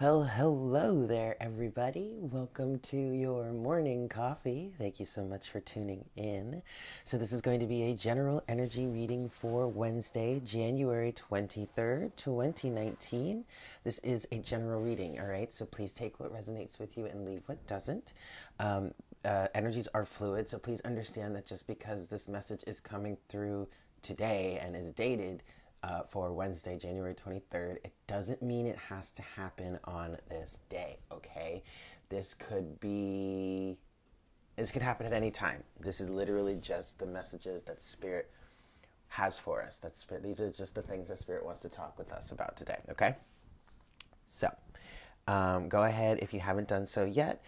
Well, hello there, everybody. Welcome to your morning coffee. Thank you so much for tuning in. So, this is going to be a general energy reading for Wednesday, January 23rd, 2019. This is a general reading, all right? So, please take what resonates with you and leave what doesn't. Um, uh, energies are fluid, so please understand that just because this message is coming through today and is dated, uh, for Wednesday, January 23rd. It doesn't mean it has to happen on this day, okay? This could be, this could happen at any time. This is literally just the messages that Spirit has for us. That's these are just the things that Spirit wants to talk with us about today, okay? So, um, go ahead if you haven't done so yet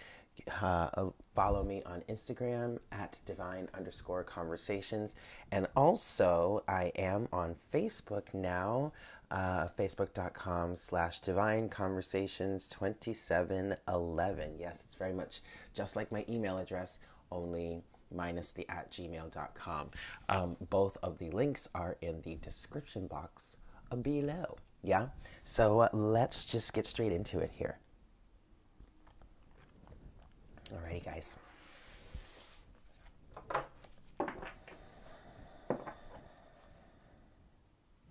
uh, follow me on Instagram at divine underscore conversations. And also, I am on Facebook now, uh, facebook.com slash divine conversations 2711. Yes, it's very much just like my email address, only minus the at gmail.com. Um, both of the links are in the description box below. Yeah, so uh, let's just get straight into it here. Alrighty, guys.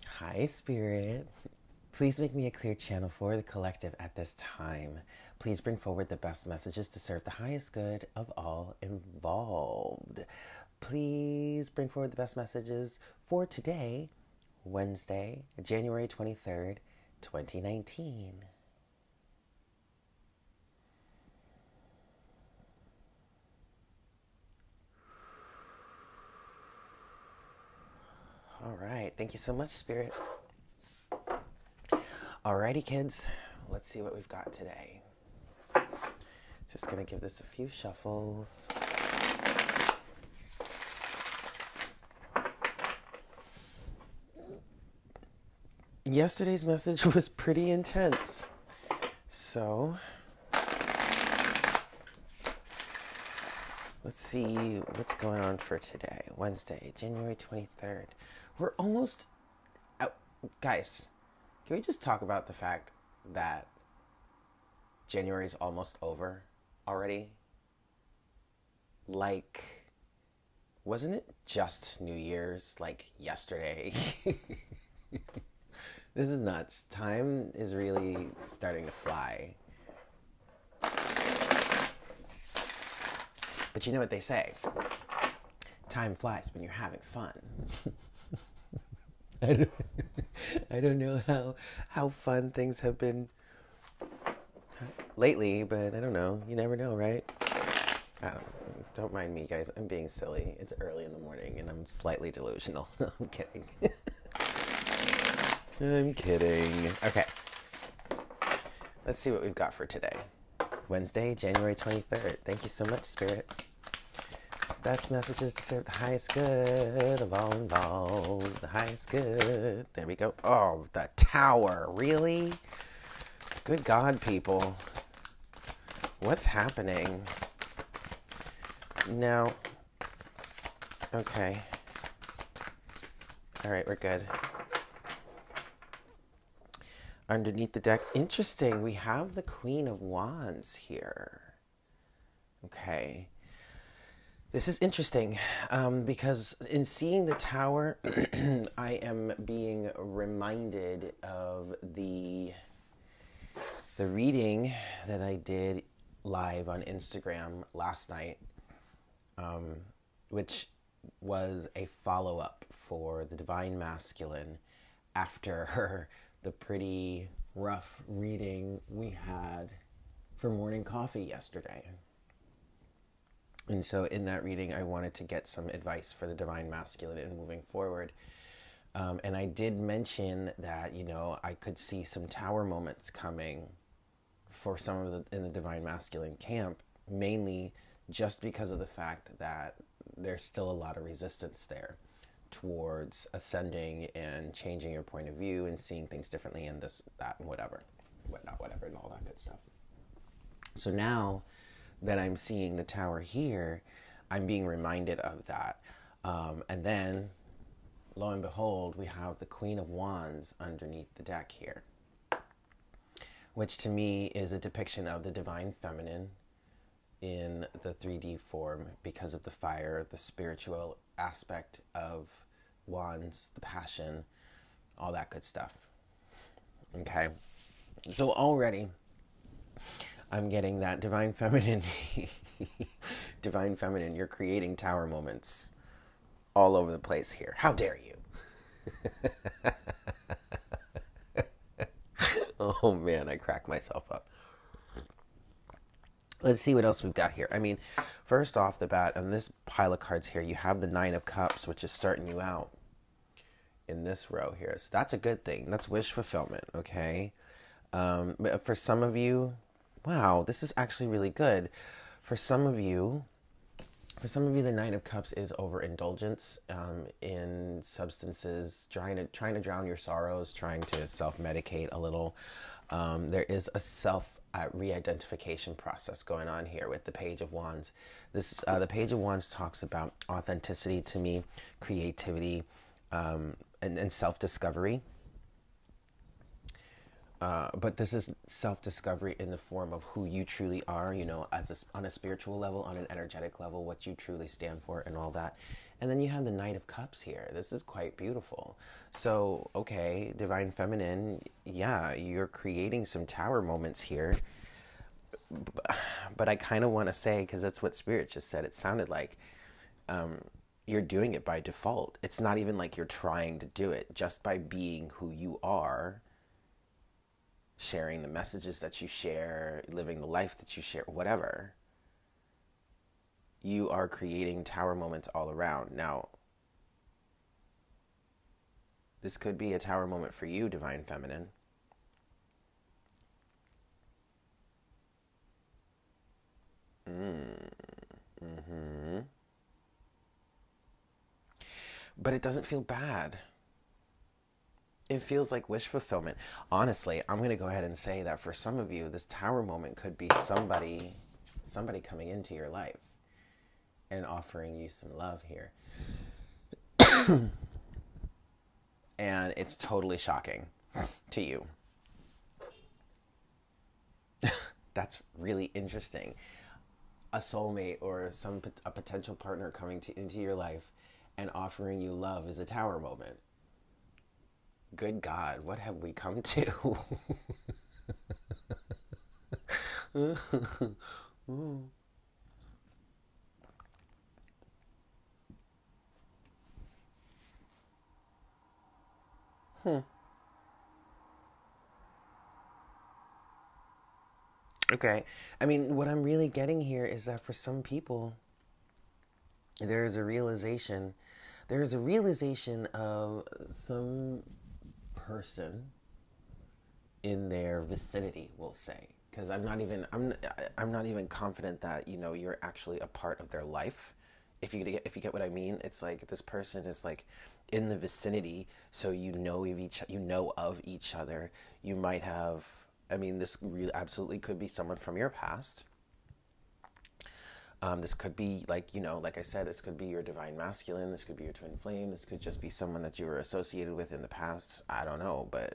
Hi, Spirit. Please make me a clear channel for the collective at this time. Please bring forward the best messages to serve the highest good of all involved. Please bring forward the best messages for today, Wednesday, January 23rd, 2019. All right. Thank you so much, Spirit. Alrighty, kids. Let's see what we've got today. Just going to give this a few shuffles. Yesterday's message was pretty intense. So, let's see what's going on for today. Wednesday, January 23rd. We're almost out. Guys, can we just talk about the fact that January is almost over already? Like, wasn't it just New Year's like yesterday? this is nuts. Time is really starting to fly. But you know what they say time flies when you're having fun. I don't, I don't know how how fun things have been lately, but I don't know. You never know, right? Don't, don't mind me, guys. I'm being silly. It's early in the morning, and I'm slightly delusional. I'm kidding. I'm kidding. Okay. Let's see what we've got for today. Wednesday, January 23rd. Thank you so much, Spirit. Best messages to serve the highest good of all involved. The highest good. There we go. Oh, the tower. Really? Good God, people. What's happening? Now, okay. All right, we're good. Underneath the deck, interesting. We have the Queen of Wands here. Okay. This is interesting um, because in seeing the tower, I am being reminded of the the reading that I did live on Instagram last night, um, which was a follow up for the Divine Masculine after the pretty rough reading we had for morning coffee yesterday. And so, in that reading, I wanted to get some advice for the divine masculine in moving forward. Um, and I did mention that, you know, I could see some tower moments coming for some of the in the divine masculine camp, mainly just because of the fact that there's still a lot of resistance there towards ascending and changing your point of view and seeing things differently and this, that, and whatever, whatnot, whatever, and all that good stuff. So now that I'm seeing the tower here, I'm being reminded of that. Um, and then, lo and behold, we have the Queen of Wands underneath the deck here, which to me is a depiction of the divine feminine in the 3D form because of the fire, the spiritual aspect of wands, the passion, all that good stuff. Okay. So already I'm getting that divine feminine divine feminine you're creating tower moments all over the place here. How dare you? oh man, I crack myself up. Let's see what else we've got here. I mean, first off the bat, on this pile of cards here, you have the Nine of Cups, which is starting you out in this row here. So that's a good thing. That's wish fulfillment, okay? Um, for some of you, wow, this is actually really good. For some of you, for some of you, the Nine of Cups is overindulgence um, in substances, trying to trying to drown your sorrows, trying to self medicate a little. Um, there is a self uh, re-identification process going on here with the Page of Wands. This uh, the Page of Wands talks about authenticity to me, creativity, um, and, and self discovery. Uh, but this is self discovery in the form of who you truly are, you know, as a, on a spiritual level, on an energetic level, what you truly stand for, and all that. And then you have the Knight of Cups here. This is quite beautiful. So, okay, Divine Feminine, yeah, you're creating some tower moments here. But I kind of want to say, because that's what Spirit just said, it sounded like um, you're doing it by default. It's not even like you're trying to do it. Just by being who you are, sharing the messages that you share, living the life that you share, whatever, you are creating tower moments all around. Now, this could be a tower moment for you, Divine Feminine. Mm. Mm-hmm but it doesn't feel bad. It feels like wish fulfillment. Honestly, I'm going to go ahead and say that for some of you, this tower moment could be somebody somebody coming into your life and offering you some love here. and it's totally shocking to you. That's really interesting. A soulmate or some a potential partner coming to, into your life and offering you love is a tower moment. Good God, what have we come to? hmm. Okay. I mean, what I'm really getting here is that for some people, there is a realization there is a realization of some person in their vicinity we'll say. Because i'm not even i'm i'm not even confident that you know you're actually a part of their life. If you get if you get what i mean it's like this person is like in the vicinity so you know of each you know of each other. You might have i mean this really absolutely could be someone from your past um, this could be like you know, like I said, this could be your divine masculine. This could be your twin flame. This could just be someone that you were associated with in the past. I don't know, but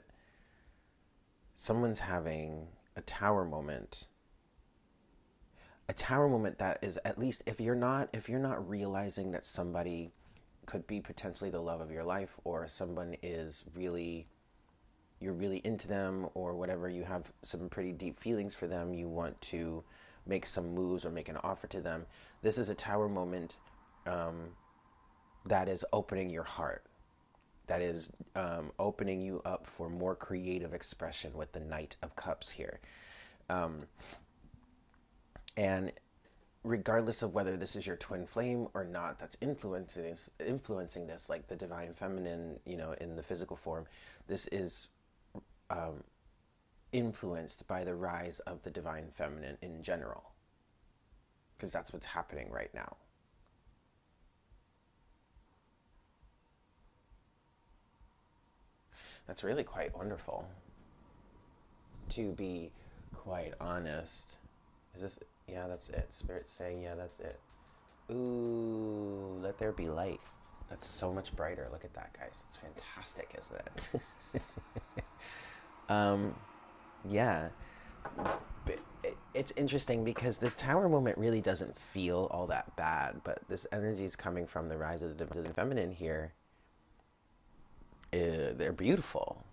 someone's having a tower moment. A tower moment that is at least if you're not if you're not realizing that somebody could be potentially the love of your life or someone is really you're really into them or whatever you have some pretty deep feelings for them you want to make some moves or make an offer to them. This is a tower moment um, that is opening your heart, that is um, opening you up for more creative expression with the Knight of Cups here. Um, and regardless of whether this is your twin flame or not that's influencing this, influencing this like the divine feminine you know in the physical form this is um, influenced by the rise of the divine feminine in general. Because that's what's happening right now. That's really quite wonderful. To be quite honest. Is this. Yeah, that's it. Spirit saying, yeah, that's it. Ooh, let there be light. That's so much brighter. Look at that, guys. It's fantastic, isn't it? um, yeah. it's interesting because this tower moment really doesn't feel all that bad, but this energy is coming from the rise of the divine feminine here. Uh, they're beautiful.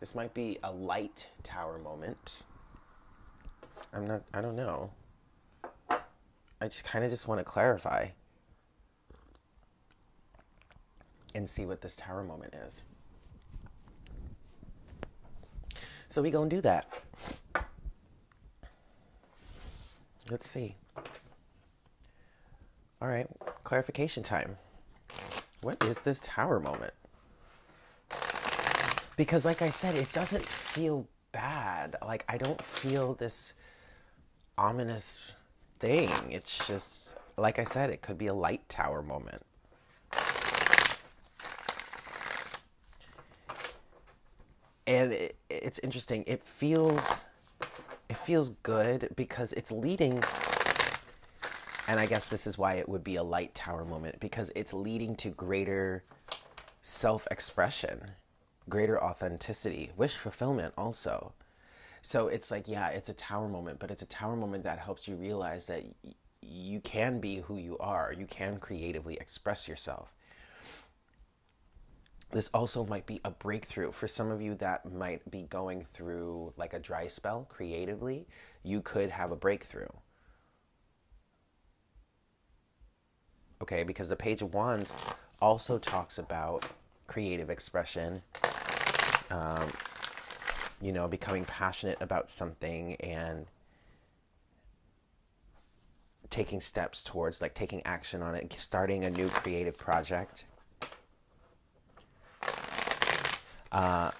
This might be a light tower moment. I'm not, I don't know. I just kind of just want to clarify and see what this tower moment is. So we gonna do that. Let's see. All right, clarification time. What is this tower moment? Because, like I said, it doesn't feel bad. Like, I don't feel this ominous thing. It's just, like I said, it could be a light tower moment. And it, it's interesting. It feels it feels good because it's leading and I guess this is why it would be a light tower moment because it's leading to greater self expression, greater authenticity, wish fulfillment also. So it's like, yeah, it's a tower moment, but it's a tower moment that helps you realize that y- you can be who you are, you can creatively express yourself. This also might be a breakthrough for some of you that might be going through like a dry spell creatively. You could have a breakthrough okay? Because the Page of Wands also talks about creative expression, um, you know, becoming passionate about something and taking steps towards like taking action on it, starting a new creative project. Uh,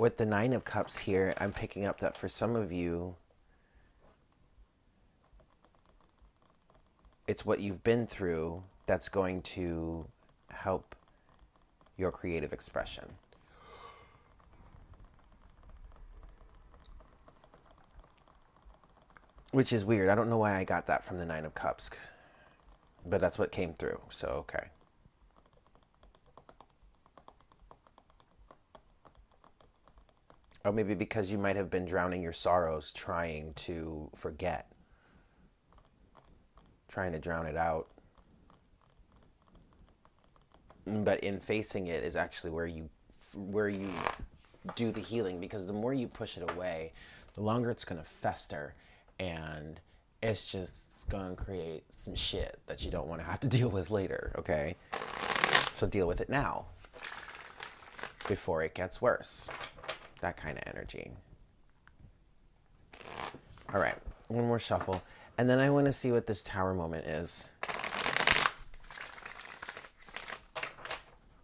with the Nine of Cups here, I'm picking up that for some of you, it's what you've been through that's going to help your creative expression. Which is weird. I don't know why I got that from the Nine of Cups, but that's what came through. So, okay. Or maybe because you might have been drowning your sorrows trying to forget trying to drown it out. But in facing it is actually where you where you do the healing because the more you push it away, the longer it's going to fester and it's just going to create some shit that you don't want to have to deal with later, okay? So deal with it now before it gets worse. That kind of energy. All right, one more shuffle. And then I want to see what this tower moment is.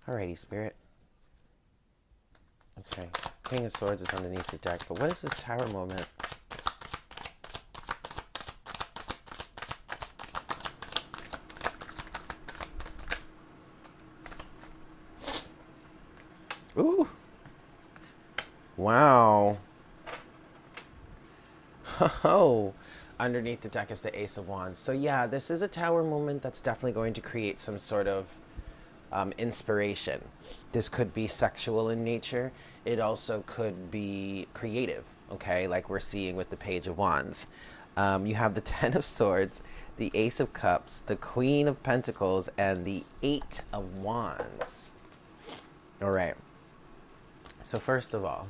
Alrighty, Spirit. Okay. King of Swords is underneath the deck, but what is this tower moment? Ooh. Wow. Oh underneath the deck is the Ace of Wands. So yeah, this is a tower moment that's definitely going to create some sort of um, inspiration. This could be sexual in nature. It also could be creative. Okay, like we're seeing with the Page of Wands. Um, you have the Ten of Swords, the Ace of Cups, the Queen of Pentacles, and the Eight of Wands. All right. So first of all,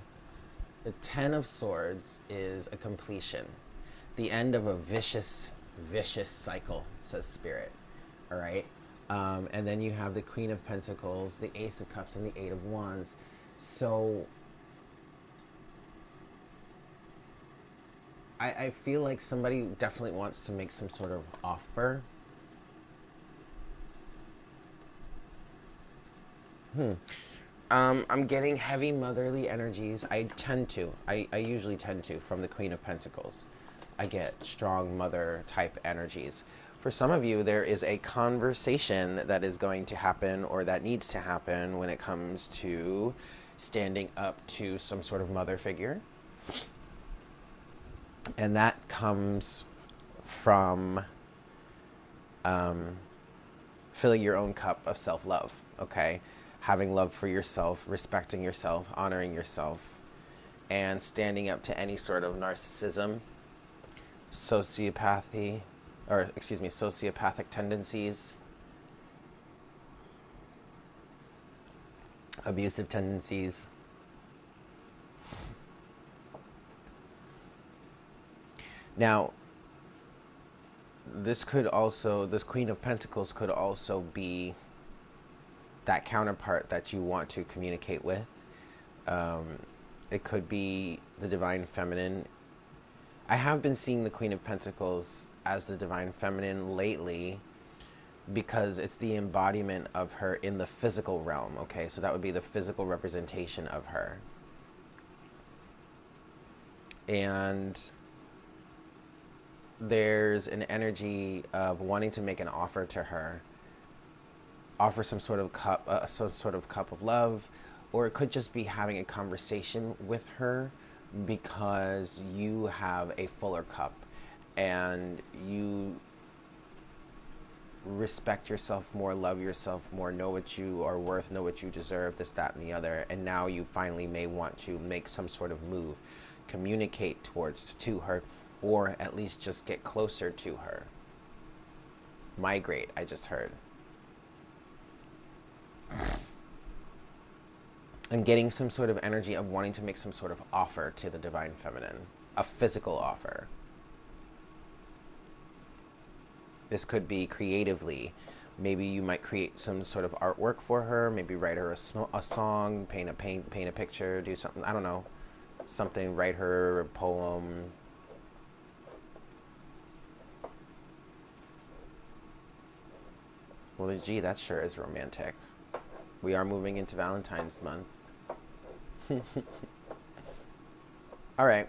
the Ten of Swords is a completion the end of a vicious, vicious cycle, says Spirit. All right. Um, and then you have the Queen of Pentacles, the Ace of Cups, and the Eight of Wands. So I, I feel like somebody definitely wants to make some sort of offer. Hmm. Um, I'm getting heavy motherly energies. I tend to. I, I usually tend to from the Queen of Pentacles. I get strong mother type energies. For some of you, there is a conversation that is going to happen or that needs to happen when it comes to standing up to some sort of mother figure. And that comes from um, filling your own cup of self love, okay? Having love for yourself, respecting yourself, honoring yourself, and standing up to any sort of narcissism, sociopathy, or excuse me, sociopathic tendencies, abusive tendencies. Now, this could also, this Queen of Pentacles could also be that counterpart that you want to communicate with. Um, it could be the Divine Feminine. I have been seeing the Queen of Pentacles as the Divine Feminine lately because it's the embodiment of her in the physical realm, okay? So that would be the physical representation of her. And there's an energy of wanting to make an offer to her, offer some sort of cup, uh, some sort of cup of love, or it could just be having a conversation with her because you have a fuller cup and you respect yourself more, love yourself more, know what you are worth, know what you deserve, this, that, and the other. And now you finally may want to make some sort of move, communicate towards to her or at least just get closer to her. Migrate, I just heard. I'm getting some sort of energy of wanting to make some sort of offer to the divine feminine, a physical offer. This could be creatively. Maybe you might create some sort of artwork for her. Maybe write her a, a song, paint a paint, paint a picture, do something. I don't know, something. Write her a poem, Well, gee, that sure is romantic. We are moving into Valentine's month. All right.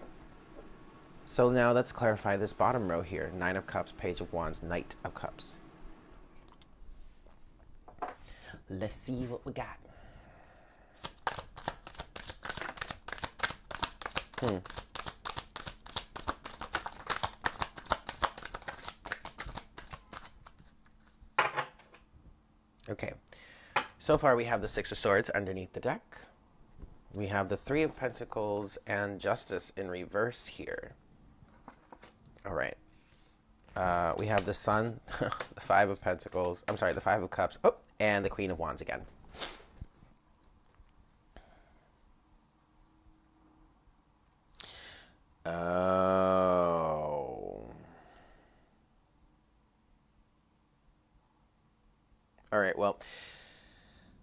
So now let's clarify this bottom row here Nine of Cups, Page of Wands, Knight of Cups. Let's see what we got. Hmm. Okay. So far, we have the Six of Swords underneath the deck. We have the Three of Pentacles and Justice in reverse here. All right. Uh, we have the Sun, the Five of Pentacles. I'm sorry, the Five of Cups. Oh, and the Queen of Wands again.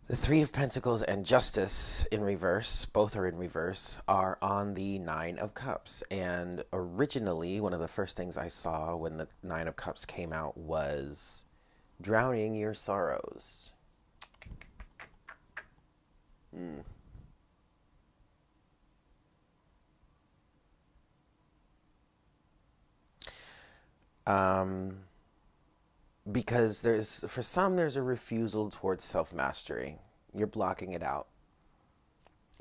The Three of Pentacles and Justice in reverse, both are in reverse, are on the Nine of Cups. And originally, one of the first things I saw when the Nine of Cups came out was drowning your sorrows. Hmm. Um, because there's for some there's a refusal towards self-mastery. You're blocking it out.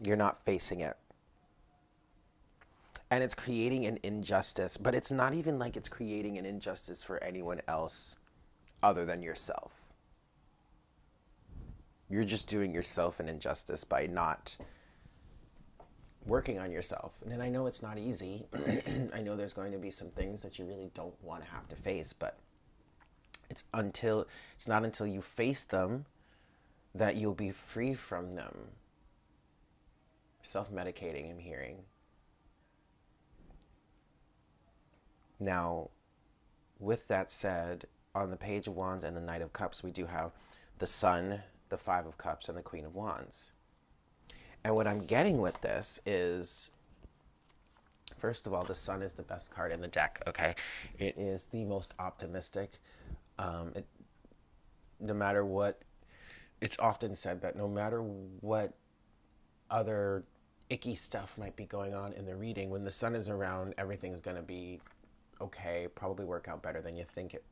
You're not facing it. And it's creating an injustice but it's not even like it's creating an injustice for anyone else other than yourself. You're just doing yourself an injustice by not working on yourself. And i know it's not easy. I know there's going to be some things that you really don't want to have to face but it's until it's not until you face them that you'll be free from them. Self-medicating, I'm hearing. Now, with that said, on the Page of Wands and the Knight of Cups, we do have the Sun, the Five of Cups, and the Queen of Wands. And what I'm getting with this is first of all, the Sun is the best card in the deck, okay? It is the most optimistic, um, it, no matter what, it's often said that no matter what other icky stuff might be going on in the reading, when the sun is around, everything's going to be okay, probably work out better than you think it,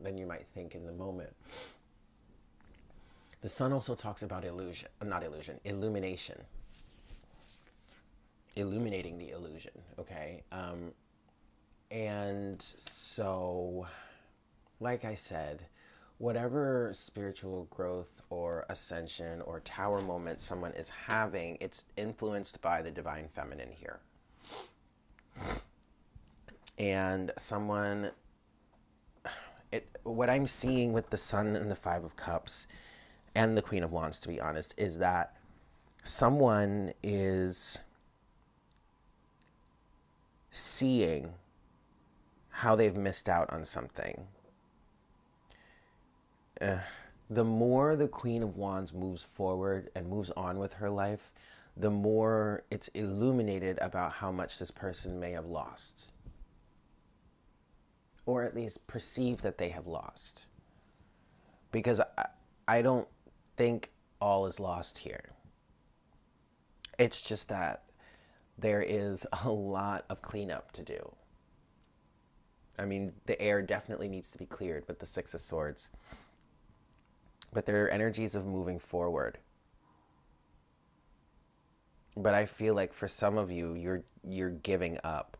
than you might think in the moment. The sun also talks about illusion, not illusion, illumination. Illuminating the illusion, okay? Um, and so like I said, whatever spiritual growth or ascension or tower moment someone is having, it's influenced by the divine feminine here. and someone it what I'm seeing with the Sun and the Five of Cups and the Queen of Wands, to be honest, is that someone is seeing how they've missed out on something. The more the Queen of Wands moves forward and moves on with her life, the more it's illuminated about how much this person may have lost. Or at least perceive that they have lost. Because I, I don't think all is lost here. It's just that there is a lot of cleanup to do. I mean, the air definitely needs to be cleared with the Six of Swords. But there are energies of moving forward. But I feel like for some of you, you're you're giving up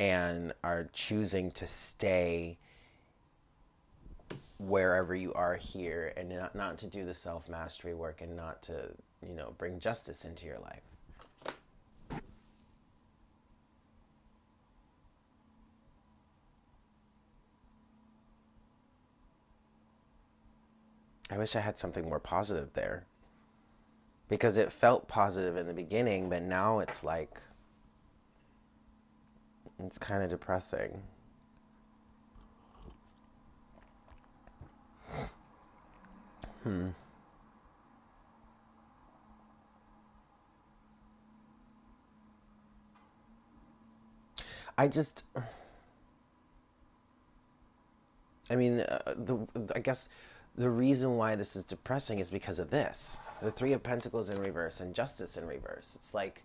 and are choosing to stay wherever you are here and not, not to do the self mastery work and not to, you know, bring justice into your life. I wish I had something more positive there. Because it felt positive in the beginning, but now it's like, it's kind of depressing. Hmm. I just. I mean, uh, the I guess the reason why this is depressing is because of this. The three of pentacles in reverse and justice in reverse. It's like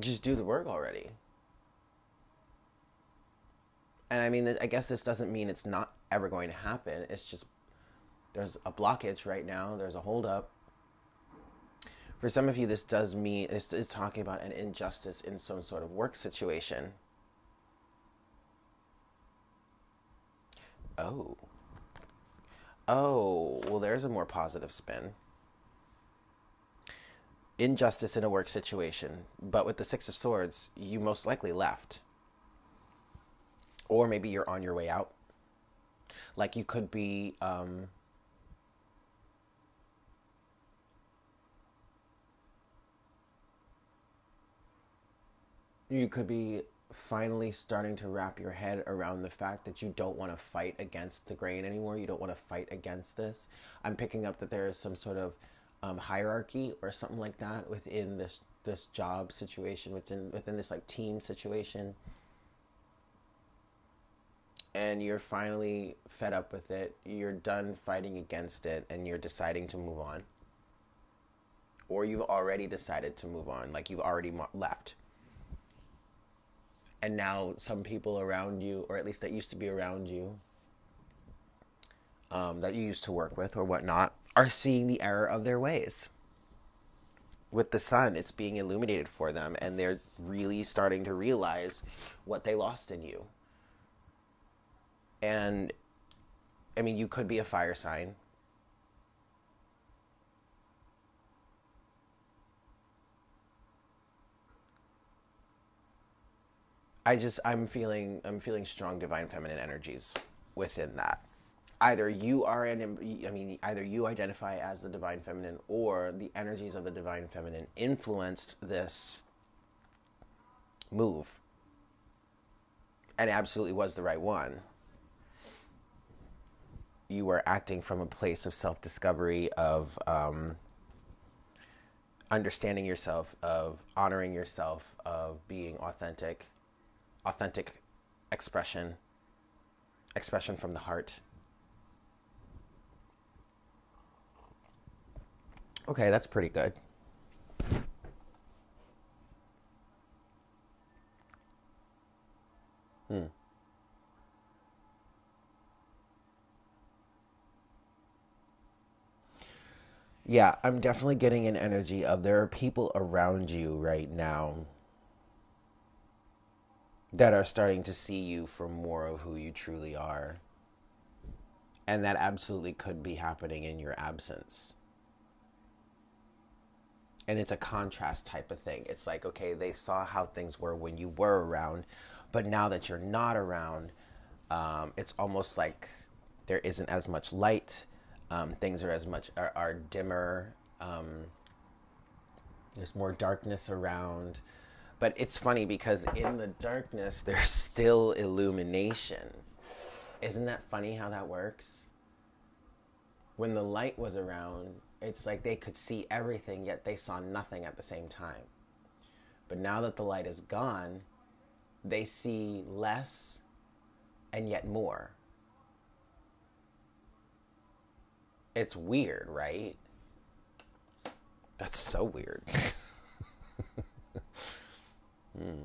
just do the work already. And i mean i guess this doesn't mean it's not ever going to happen. It's just there's a blockage right now. There's a holdup. For some of you this does mean it's, it's talking about an injustice in some sort of work situation Oh. Oh, well, there's a more positive spin. Injustice in a work situation, but with the Six of Swords, you most likely left. Or maybe you're on your way out. Like you could be. Um, you could be finally starting to wrap your head around the fact that you don't want to fight against the grain anymore. You don't want to fight against this. I'm picking up that there is some sort of um, hierarchy or something like that within this this job situation, within within this like team situation, and you're finally fed up with it. You're done fighting against it, and you're deciding to move on. Or you've already decided to move on, like you've already left and now some people around you, or at least that used to be around you, um, that you used to work with or whatnot, are seeing the error of their ways. With the sun, it's being illuminated for them, and they're really starting to realize what they lost in you. And I mean, you could be a fire sign, I just I'm feeling I'm feeling strong divine feminine energies within that. Either you are an I mean either you identify as the divine feminine or the energies of the divine feminine influenced this move. And absolutely was the right one. You were acting from a place of self discovery, of um, understanding yourself, of honoring yourself, of being authentic authentic expression, expression from the heart. Okay, that's pretty good. Hmm. Yeah, I'm definitely getting an energy of there are people around you right now that are starting to see you for more of who you truly are. And that absolutely could be happening in your absence. and it's a contrast type of thing. It's like, okay, they saw how things were when you were around, but now that you're not around, um, it's almost like there isn't as much light. Um, things are as much are, are dimmer. Um, there's more darkness around, but it's funny because in the darkness there's still illumination. Isn't that funny how that works? When the light was around, it's like they could see everything, yet they saw nothing at the same time. But now that the light is gone, they see less and yet more. It's weird, right? That's so weird. hmm.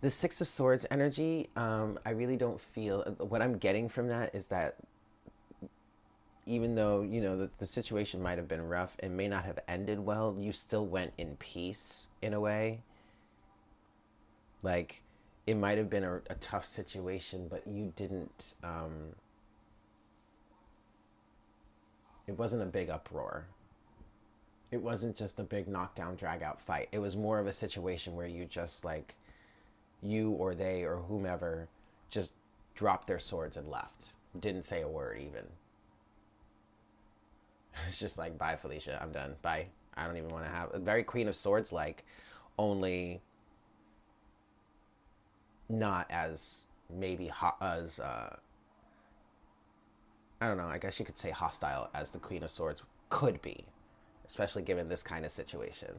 The Six of Swords energy, um, I really don't feel. What I'm getting from that is that even though you know the, the situation might have been rough and may not have ended well you still went in peace in a way like it might have been a, a tough situation but you didn't um, it wasn't a big uproar it wasn't just a big knockdown drag out fight it was more of a situation where you just like you or they or whomever just dropped their swords and left didn't say a word even It's just like, bye, Felicia. I'm done. Bye. I don't even want to have a very Queen of Swords like, only not as maybe ho- as uh, I don't know. I guess you could say hostile as the Queen of Swords could be, especially given this kind of situation.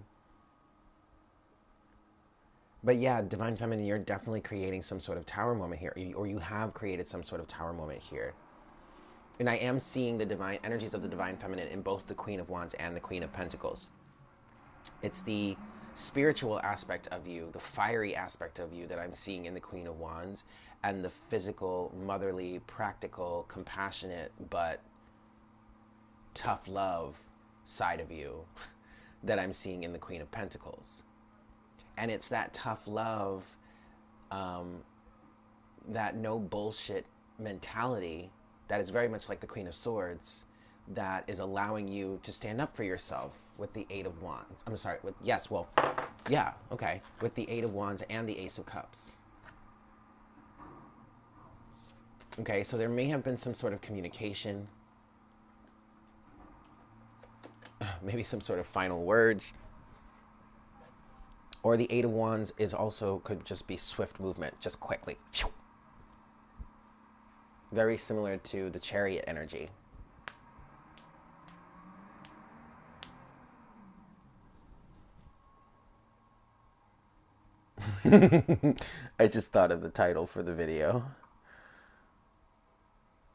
But yeah, Divine Feminine, you're definitely creating some sort of tower moment here, or you have created some sort of tower moment here and I am seeing the divine energies of the divine feminine in both the Queen of Wands and the Queen of Pentacles. It's the spiritual aspect of you, the fiery aspect of you that I'm seeing in the Queen of Wands, and the physical, motherly, practical, compassionate, but tough love side of you that I'm seeing in the Queen of Pentacles. And it's that tough love, um, that no bullshit mentality that is very much like the Queen of Swords that is allowing you to stand up for yourself with the Eight of Wands. I'm sorry, with yes, well, yeah, okay, with the Eight of Wands and the Ace of Cups. Okay, so there may have been some sort of communication, maybe some sort of final words. Or the Eight of Wands is also could just be swift movement, just quickly. Very similar to the chariot energy. I just thought of the title for the video.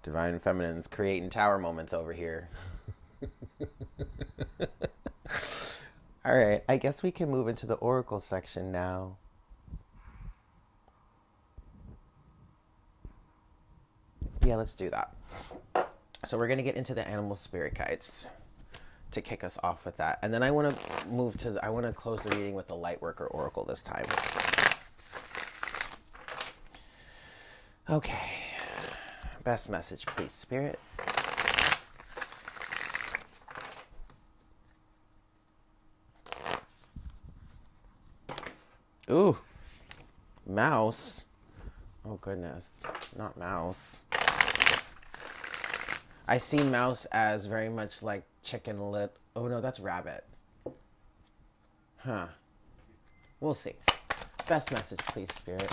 Divine Feminines creating tower moments over here. All right, I guess we can move into the oracle section now. yeah, let's do that. So we're going to get into the animal spirit guides to kick us off with that. And then I want to move to, the, I want to close the reading with the Lightworker Oracle this time. Okay. Best message, please, Spirit. Ooh. Mouse. Oh, goodness. Not mouse. I see mouse as very much like chicken lit. Oh no, that's rabbit. Huh. We'll see. Best message, please, spirit.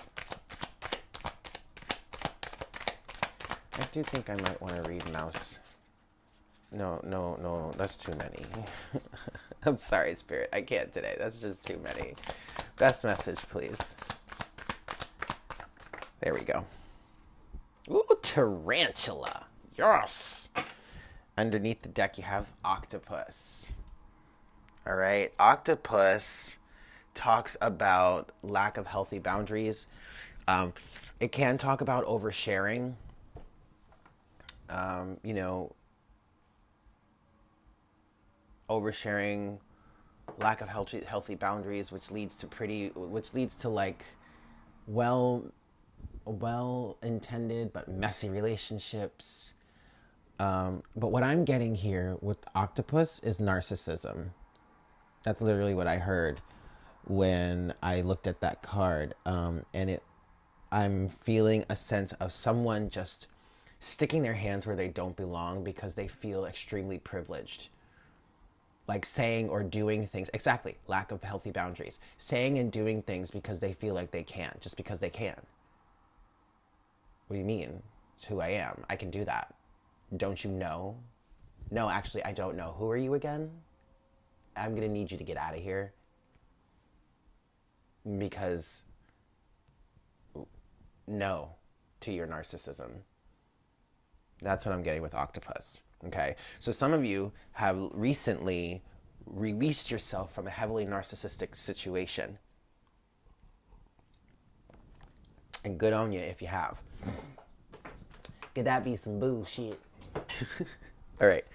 I do think I might want to read mouse. No, no, no, that's too many. I'm sorry, spirit. I can't today. That's just too many. Best message, please. There we go. Ooh, tarantula. Yes. Underneath the deck, you have octopus. All right. Octopus talks about lack of healthy boundaries. Um, it can talk about oversharing. Um, you know, oversharing, lack of healthy healthy boundaries, which leads to pretty, which leads to like, well, well intended but messy relationships um, but what I'm getting here with octopus is narcissism. That's literally what I heard when I looked at that card. Um, and it, I'm feeling a sense of someone just sticking their hands where they don't belong because they feel extremely privileged. Like saying or doing things, exactly, lack of healthy boundaries. Saying and doing things because they feel like they can, just because they can. What do you mean? It's who I am. I can do that. Don't you know? No, actually, I don't know. Who are you again? I'm to need you to get out of here. Because no to your narcissism. That's what I'm getting with octopus. Okay. So some of you have recently released yourself from a heavily narcissistic situation. And good on you if you have. Could that be some bullshit? All right.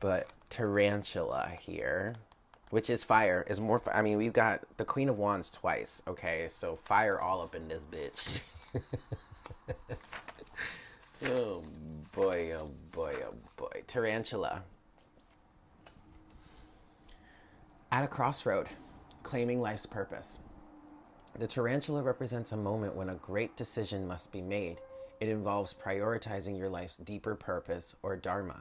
But tarantula here, which is fire, is more. I mean, we've got the Queen of Wands twice. Okay. So fire all up in this bitch. oh boy, oh boy, oh boy. Tarantula. At a crossroad, claiming life's purpose. The tarantula represents a moment when a great decision must be made. It involves prioritizing your life's deeper purpose or dharma.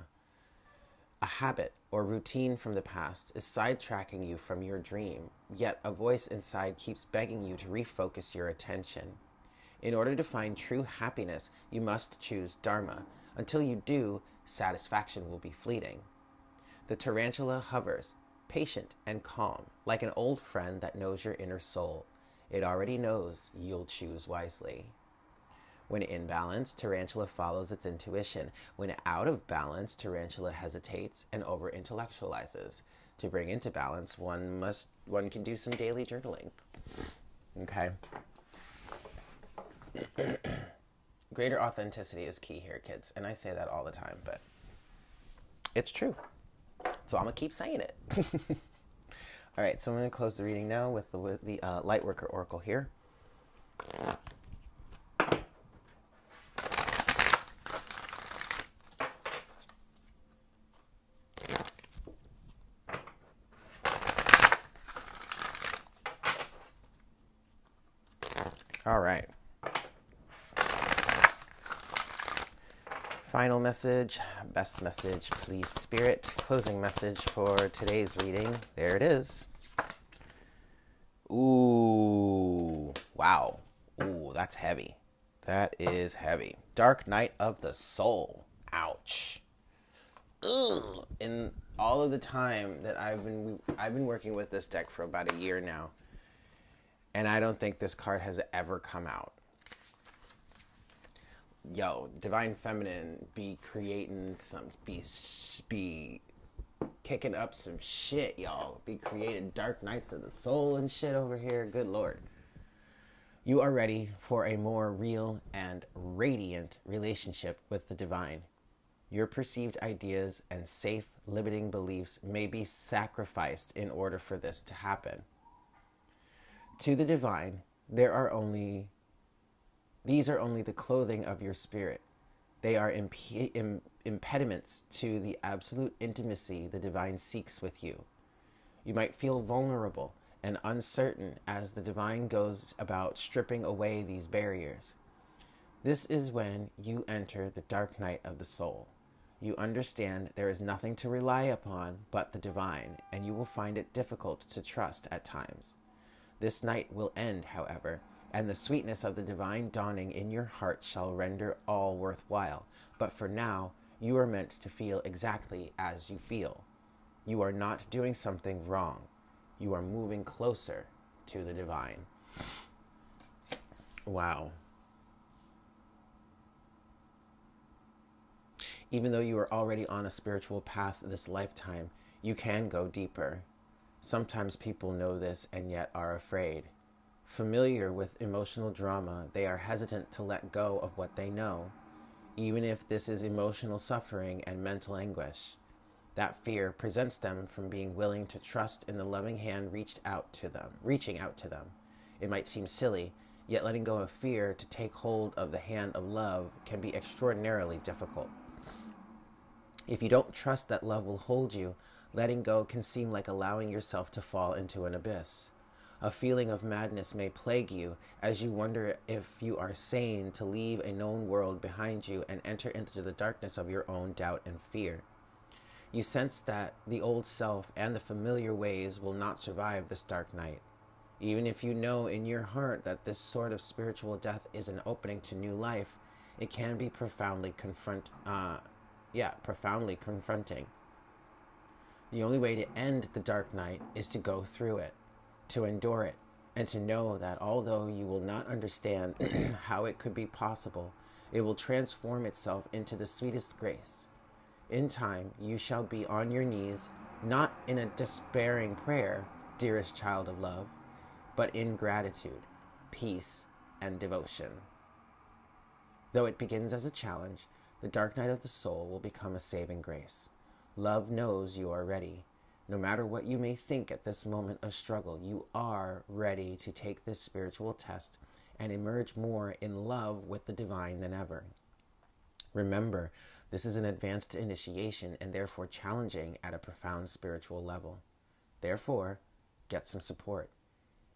A habit or routine from the past is sidetracking you from your dream, yet a voice inside keeps begging you to refocus your attention. In order to find true happiness, you must choose Dharma. Until you do, satisfaction will be fleeting. The tarantula hovers, patient and calm, like an old friend that knows your inner soul. It already knows you'll choose wisely. When in balance, tarantula follows its intuition. When out of balance, tarantula hesitates and over intellectualizes. To bring into balance, one must one can do some daily journaling. Okay. Greater authenticity is key here, kids. And I say that all the time, but it's true. So I'm going to keep saying it. all right, so I'm going to close the reading now with the, the uh, Lightworker Oracle here. All right. Final message, best message, please, Spirit. Closing message for today's reading. There it is. Ooh, wow. Ooh, that's heavy. That is heavy. Dark Night of the Soul. Ouch. In all of the time that I've been I've been working with this deck for about a year now, and I don't think this card has ever come out yo, divine feminine be creating some be be kicking up some shit, y'all. Be creating dark nights of the soul and shit over here. Good lord. You are ready for a more real and radiant relationship with the divine. Your perceived ideas and safe, limiting beliefs may be sacrificed in order for this to happen. To the divine, there are only these are only the clothing of your spirit. They are imp- Im- impediments to the absolute intimacy the divine seeks with you. You might feel vulnerable and uncertain as the divine goes about stripping away these barriers. This is when you enter the dark night of the soul. You understand there is nothing to rely upon but the divine, and you will find it difficult to trust at times. This night will end, however, and the sweetness of the divine dawning in your heart shall render all worthwhile. But for now, you are meant to feel exactly as you feel. You are not doing something wrong. You are moving closer to the divine. Wow. Even though you are already on a spiritual path this lifetime, you can go deeper. Sometimes people know this and yet are afraid. Familiar with emotional drama, they are hesitant to let go of what they know, even if this is emotional suffering and mental anguish. That fear prevents them from being willing to trust in the loving hand reached out to them, reaching out to them. It might seem silly, yet letting go of fear to take hold of the hand of love can be extraordinarily difficult. If you don't trust that love will hold you, Letting go can seem like allowing yourself to fall into an abyss. A feeling of madness may plague you as you wonder if you are sane to leave a known world behind you and enter into the darkness of your own doubt and fear. You sense that the old self and the familiar ways will not survive this dark night. Even if you know in your heart that this sort of spiritual death is an opening to new life, it can be profoundly confront, uh, yeah, profoundly confronting. The only way to end the dark night is to go through it to endure it, and to know that although you will not understand how it could be possible, it will transform itself into the sweetest grace. In time, you shall be on your knees, not in a despairing prayer, dearest child of love, but in gratitude, peace, and devotion. Though it begins as a challenge, the dark night of the soul will become a saving grace. Love knows you are ready, no matter what you may think at this moment of struggle, you are ready to take this spiritual test and emerge more in love with the divine than ever. Remember, this is an advanced initiation and therefore challenging at a profound spiritual level. Therefore, get some support.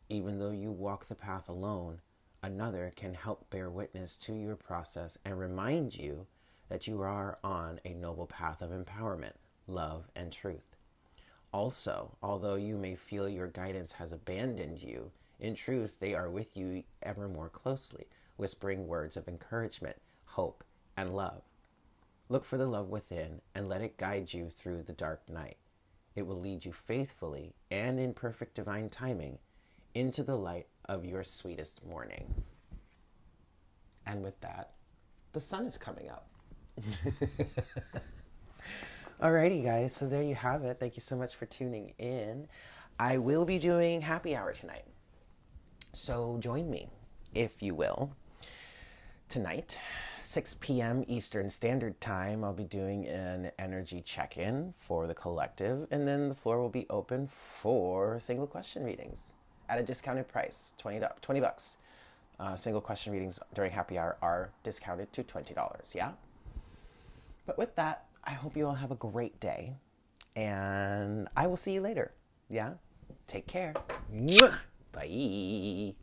Even though you walk the path alone, another can help bear witness to your process and remind you that you are on a noble path of empowerment, love, and truth. Also, although you may feel your guidance has abandoned you, in truth, they are with you ever more closely, whispering words of encouragement, hope, and love. Look for the love within and let it guide you through the dark night. It will lead you faithfully and in perfect divine timing into the light of your sweetest morning. And with that, the sun is coming up. Alrighty, guys. So there you have it. Thank you so much for tuning in. I will be doing happy hour tonight. So join me, if you will. Tonight, 6 p.m. Eastern Standard Time, I'll be doing an energy check in for the collective, and then the floor will be open for single question readings at a discounted price 20, 20 bucks. Uh, single question readings during happy hour are discounted to $20. Yeah? But with that, I hope you all have a great day. And I will see you later. Yeah? Take care. Bye.